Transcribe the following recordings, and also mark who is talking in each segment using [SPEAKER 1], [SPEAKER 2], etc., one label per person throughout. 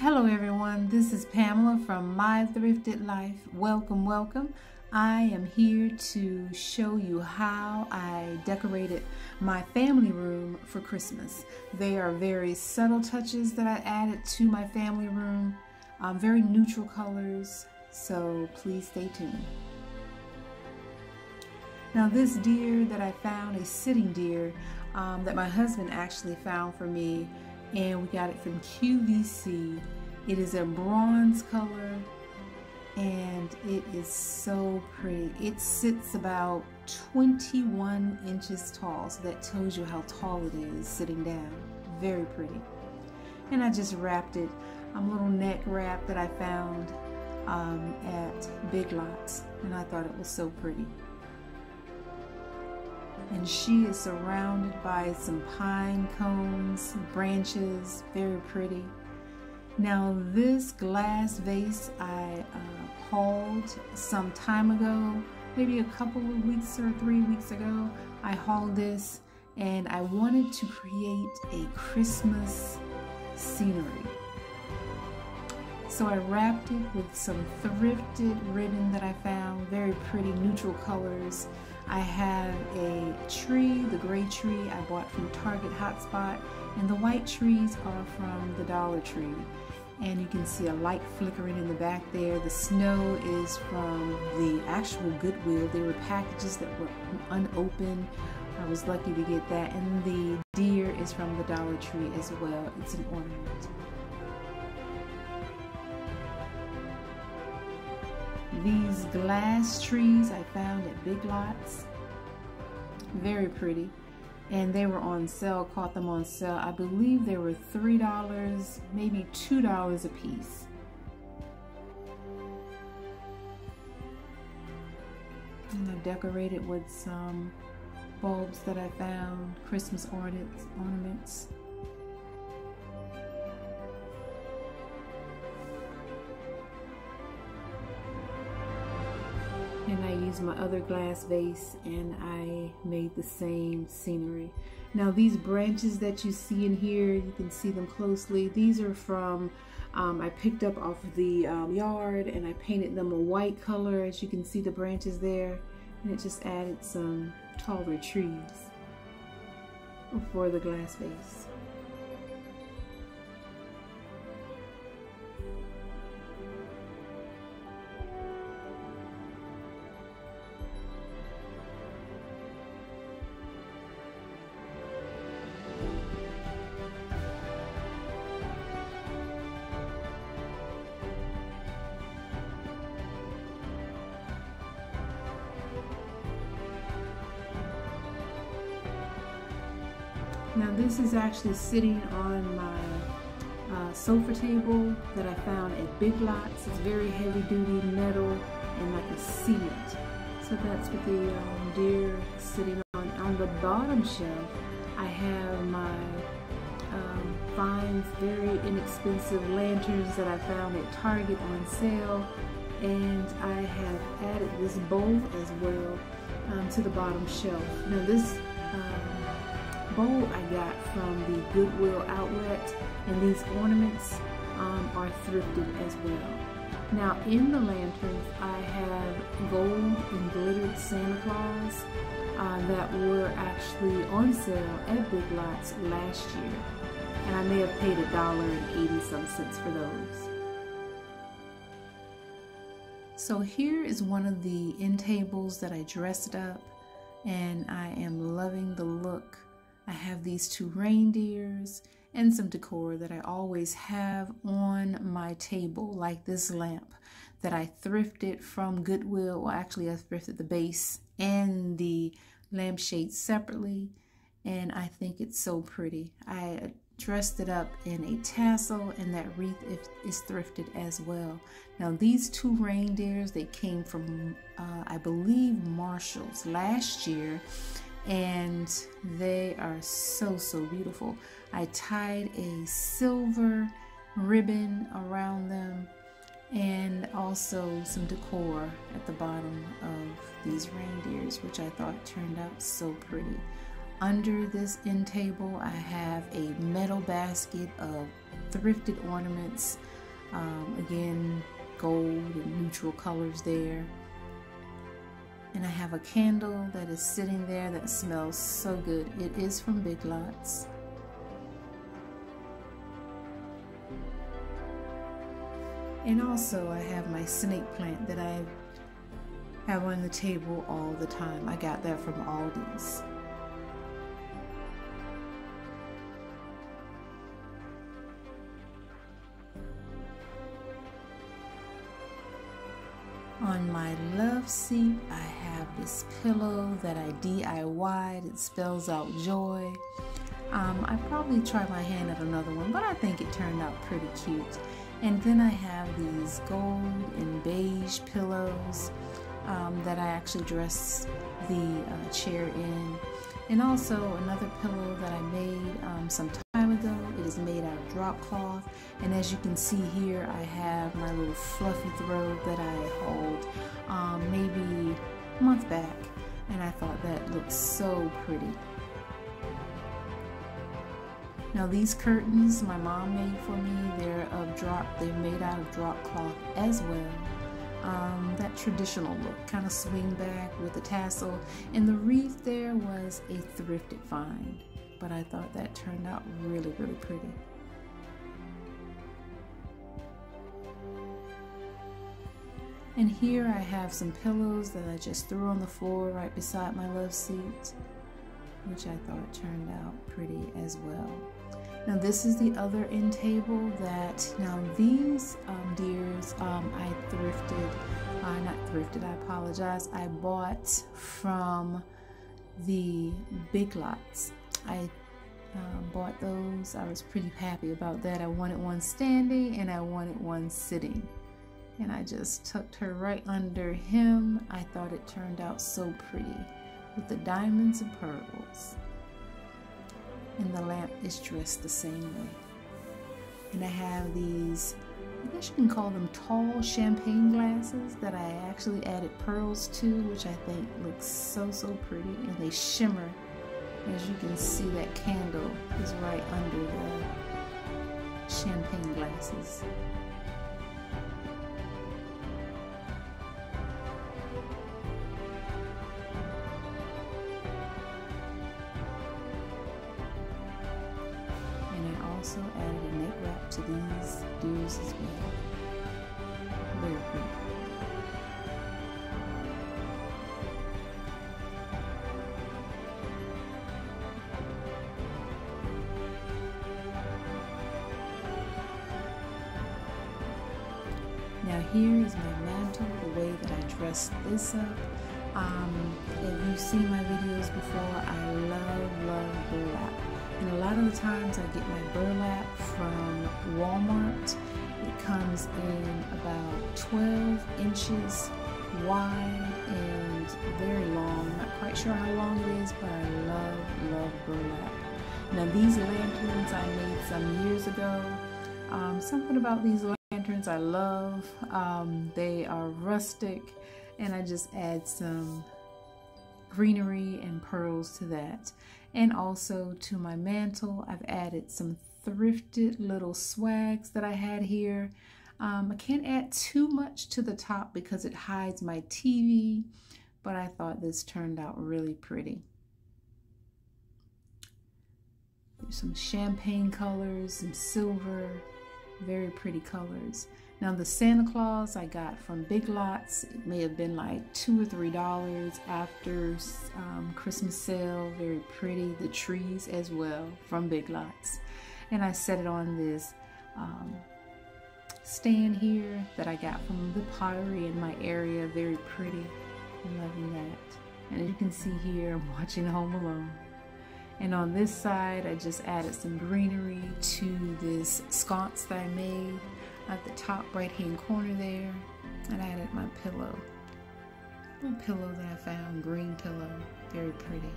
[SPEAKER 1] Hello, everyone. This is Pamela from My Thrifted Life. Welcome, welcome. I am here to show you how I decorated my family room for Christmas. They are very subtle touches that I added to my family room, um, very neutral colors, so please stay tuned. Now, this deer that I found, a sitting deer um, that my husband actually found for me and we got it from QVC. It is a bronze color and it is so pretty. It sits about 21 inches tall, so that tells you how tall it is sitting down. Very pretty. And I just wrapped it, a little neck wrap that I found um, at Big Lots, and I thought it was so pretty and she is surrounded by some pine cones, branches, very pretty. Now this glass vase I uh, hauled some time ago, maybe a couple of weeks or three weeks ago. I hauled this and I wanted to create a Christmas scenery. So I wrapped it with some thrifted ribbon that I found, very pretty neutral colors. I have a tree, the gray tree I bought from Target Hotspot, and the white trees are from the Dollar Tree. And you can see a light flickering in the back there. The snow is from the actual Goodwill. There were packages that were unopened. I was lucky to get that. And the deer is from the Dollar Tree as well. It's an ornament. These glass trees I found at Big Lots. Very pretty. And they were on sale, caught them on sale. I believe they were $3, maybe $2 a piece. And I decorated with some bulbs that I found, Christmas ornaments. and used my other glass vase and I made the same scenery. Now these branches that you see in here, you can see them closely. These are from, um, I picked up off of the um, yard and I painted them a white color as you can see the branches there and it just added some taller trees for the glass vase. Now this is actually sitting on my uh, sofa table that I found at Big Lots. It's very heavy duty metal and like a cement. So that's what the um, deer sitting on. On the bottom shelf, I have my um, fine, very inexpensive lanterns that I found at Target on sale. And I have added this bowl as well um, to the bottom shelf. Now this um, bowl I got from the Goodwill outlet and these ornaments um, are thrifted as well. Now in the lanterns I have gold and glittered Santa Claus uh, that were actually on sale at Big Lots last year and I may have paid a dollar and 80 some cents for those. So here is one of the end tables that I dressed up and I am loving the look I have these two reindeers and some decor that I always have on my table, like this lamp that I thrifted from Goodwill. Well, actually, I thrifted the base and the lampshade separately, and I think it's so pretty. I dressed it up in a tassel, and that wreath is thrifted as well. Now, these two reindeers, they came from, uh, I believe, Marshall's last year and they are so so beautiful I tied a silver ribbon around them and also some decor at the bottom of these reindeers which I thought turned out so pretty under this end table I have a metal basket of thrifted ornaments. Um, again, gold and neutral colors there. And I have a candle that is sitting there that smells so good. It is from Big Lots. And also I have my snake plant that I have on the table all the time. I got that from Aldi's. On my love seat, I this pillow that I DIY'd. It spells out joy. Um, I probably try my hand at another one, but I think it turned out pretty cute. And then I have these gold and beige pillows um, that I actually dress the uh, chair in. And also another pillow that I made um, some time ago. It is made out of drop cloth. And as you can see here, I have my little fluffy throw that I hold um, maybe month back. And I thought that looked so pretty. Now these curtains my mom made for me, they're of drop, they're made out of drop cloth as well. Um, that traditional look, kind of swing back with a tassel. And the wreath there was a thrifted find, but I thought that turned out really, really pretty. And here I have some pillows that I just threw on the floor right beside my love seat, which I thought turned out pretty as well. Now this is the other end table that, now these um, deers um, I thrifted, uh, not thrifted, I apologize, I bought from the Big Lots. I uh, bought those. I was pretty happy about that. I wanted one standing and I wanted one sitting. And I just tucked her right under him. I thought it turned out so pretty with the diamonds and pearls and the lamp is dressed the same way. And I have these, I guess you can call them tall champagne glasses that I actually added pearls to, which I think looks so, so pretty. And they shimmer. As you can see, that candle is right under the champagne glasses. Also added a neck wrap to these deers as well. Very pretty. Now here is my mantle, the way that I dressed this up. Um, if you've seen my videos before, I love. And a lot of the times I get my burlap from Walmart. It comes in about 12 inches wide and very long. I'm Not quite sure how long it is, but I love, love burlap. Now these lanterns I made some years ago. Um, something about these lanterns I love. Um, they are rustic and I just add some greenery and pearls to that. And also to my mantle, I've added some thrifted little swags that I had here. Um, I can't add too much to the top because it hides my TV, but I thought this turned out really pretty. There's some champagne colors, some silver, very pretty colors. Now the Santa Claus I got from Big Lots, it may have been like two or three dollars after um, Christmas sale. Very pretty. The trees as well from Big Lots. And I set it on this um, stand here that I got from the pottery in my area. Very pretty. I'm loving that. And as you can see here, I'm watching Home Alone. And on this side, I just added some greenery to this sconce that I made at the top right hand corner there. And I added my pillow. Little pillow that I found, green pillow, very pretty.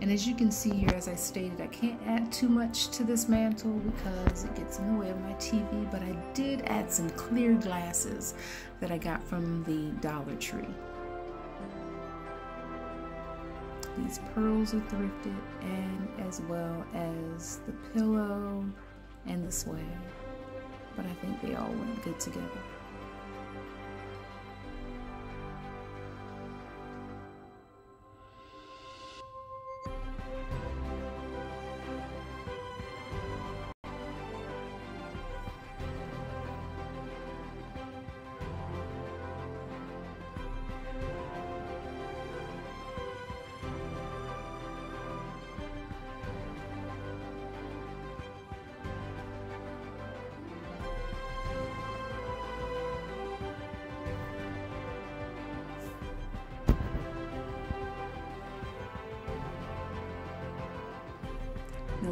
[SPEAKER 1] And as you can see here, as I stated, I can't add too much to this mantle because it gets in the way of my TV, but I did add some clear glasses that I got from the Dollar Tree. These pearls are thrifted and as well as the pillow and the swag. But I think they all went good together.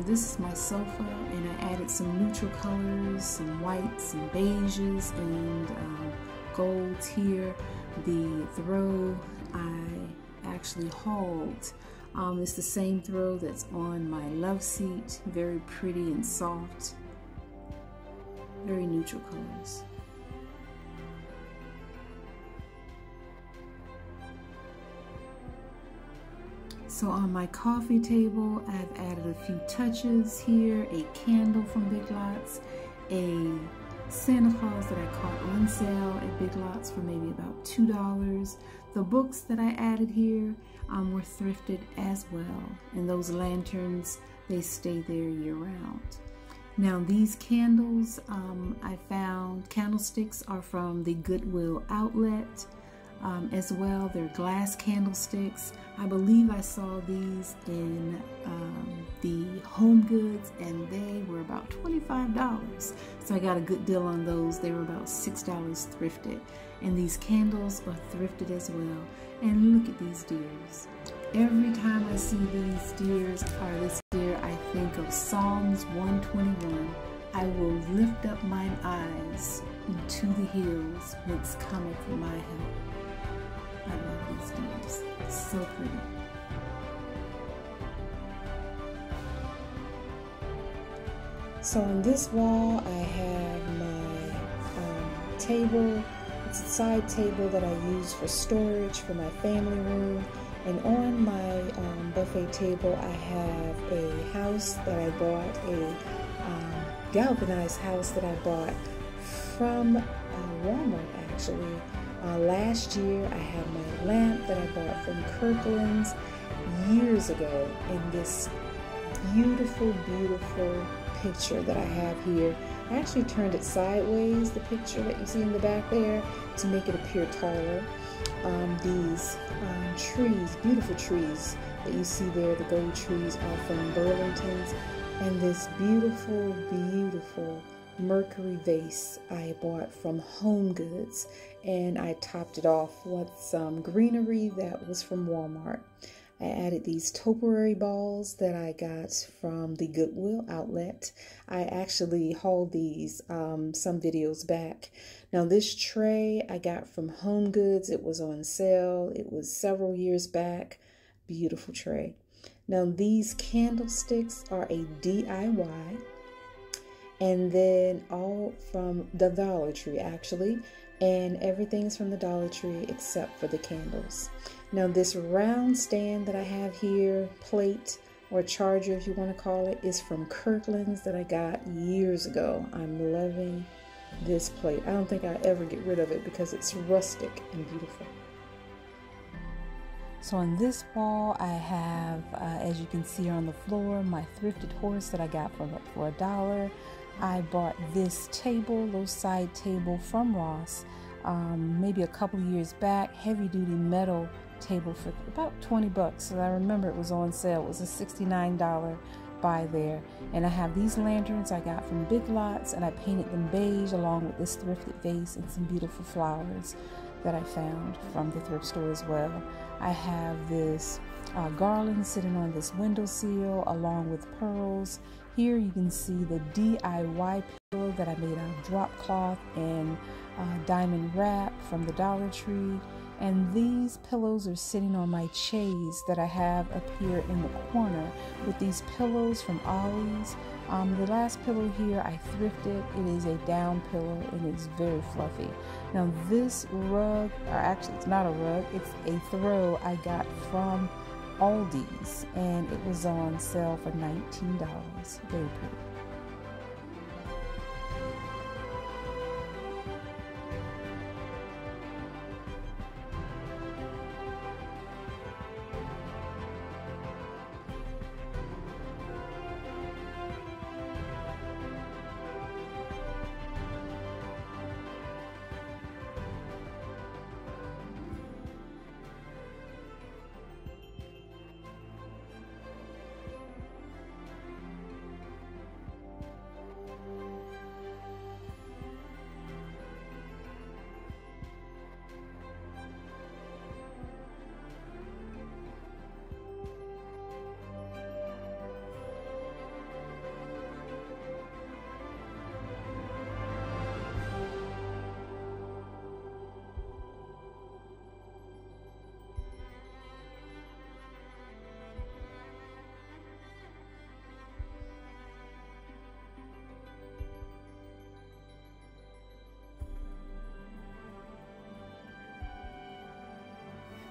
[SPEAKER 1] This is my sofa and I added some neutral colors, some whites, some beiges, and um, golds here. The throw I actually hauled. Um, it's the same throw that's on my love seat. Very pretty and soft. Very neutral colors. So on my coffee table, I've added a few touches here, a candle from Big Lots, a Santa Claus that I caught on sale at Big Lots for maybe about $2. The books that I added here um, were thrifted as well. And those lanterns, they stay there year round. Now these candles um, I found, candlesticks are from the Goodwill outlet um, as well. They're glass candlesticks. I believe I saw these in um, the Home Goods and they were about $25. So I got a good deal on those. They were about $6 thrifted. And these candles are thrifted as well. And look at these deers. Every time I see these deers or this deer, I think of Psalms 121. I will lift up mine eyes into the hills whence cometh my help. I love these deers. It's so pretty. So on this wall, I have my um, table. It's a side table that I use for storage for my family room. And on my um, buffet table, I have a house that I bought, a um, galvanized house that I bought from uh, Walmart actually. Uh, last year, I had my lamp that I bought from Kirkland's years ago in this beautiful, beautiful picture that I have here. I actually turned it sideways, the picture that you see in the back there, to make it appear taller. Um, these um, trees, beautiful trees that you see there, the gold trees are from Burlington's. And this beautiful, beautiful Mercury vase I bought from Home Goods and I topped it off with some greenery that was from Walmart. I added these topiary balls that I got from the Goodwill outlet. I actually hauled these um, some videos back. Now this tray I got from Home Goods. It was on sale. It was several years back. Beautiful tray. Now these candlesticks are a DIY and then all from the Dollar Tree actually and everything's from the Dollar Tree except for the candles. Now this round stand that I have here, plate or charger if you want to call it, is from Kirkland's that I got years ago. I'm loving this plate. I don't think I ever get rid of it because it's rustic and beautiful. So on this wall, I have, uh, as you can see on the floor, my thrifted horse that I got for, for a dollar. I bought this table, low side table from Ross, um, maybe a couple years back, heavy duty metal table for about 20 bucks. So I remember it was on sale. It was a $69 buy there. And I have these lanterns I got from Big Lots and I painted them beige along with this thrifted vase and some beautiful flowers that I found from the thrift store as well. I have this uh, garland sitting on this windowsill along with pearls here you can see the DIY pillow that I made out of drop cloth and uh, diamond wrap from the Dollar Tree. And these pillows are sitting on my chaise that I have up here in the corner with these pillows from Ollie's. Um, the last pillow here I thrifted. It is a down pillow and it's very fluffy. Now this rug, or actually it's not a rug, it's a throw I got from Aldi's and it was on sale for $19. Very pretty.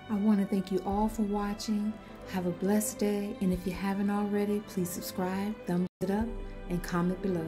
[SPEAKER 1] I want to thank you all for watching. Have a blessed day. And if you haven't already, please subscribe, thumbs it up, and comment below.